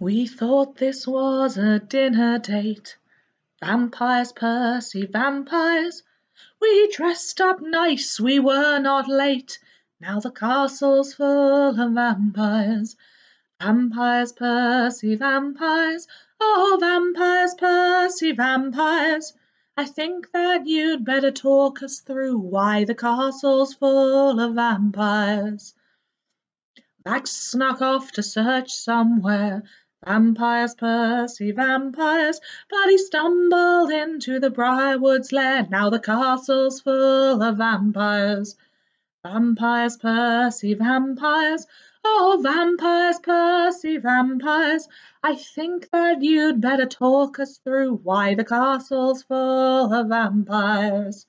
We thought this was a dinner date. Vampires, Percy, vampires. We dressed up nice, we were not late. Now the castle's full of vampires. Vampires, Percy, vampires. Oh, vampires, Percy, vampires. I think that you'd better talk us through why the castle's full of vampires. Vax snuck off to search somewhere. Vampires, Percy, vampires, but he stumbled into the Briarwood's lair. Now the castle's full of vampires. Vampires, Percy, vampires, oh, vampires, Percy, vampires. I think that you'd better talk us through why the castle's full of vampires.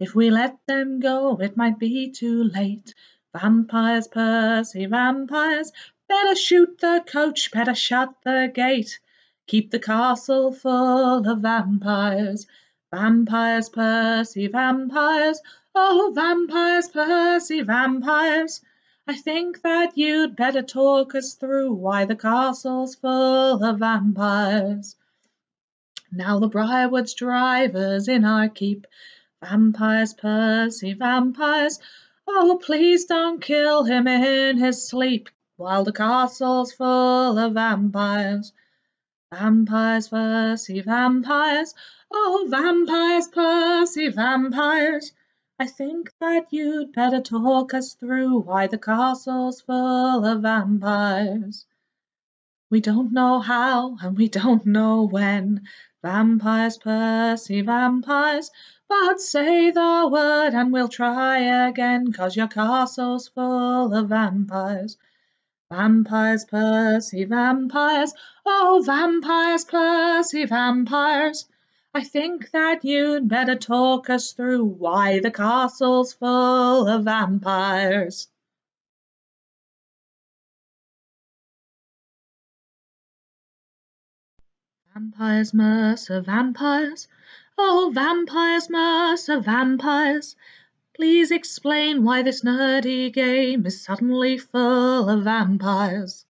If we let them go, it might be too late. Vampires, Percy, vampires, better shoot the coach, better shut the gate. Keep the castle full of vampires. Vampires, Percy, vampires, oh, vampires, Percy, vampires. I think that you'd better talk us through why the castle's full of vampires. Now the Briarwood's drivers in our keep. Vampires, Percy, vampires, Oh, please don't kill him in his sleep while the castle's full of vampires. Vampires, Percy, vampires. Oh, vampires, Percy, vampires. I think that you'd better talk us through why the castle's full of vampires. We don't know how and we don't know when. Vampires, Percy, vampires. But say the word and we'll try again, 'cause your castle's full of vampires. Vampires, Percy, vampires, oh, vampires, Percy, vampires. I think that you'd better talk us through why the castle's full of vampires. Vampires, Mercer, vampires, Oh, vampires, Mercer, vampires, please explain why this nerdy game is suddenly full of vampires.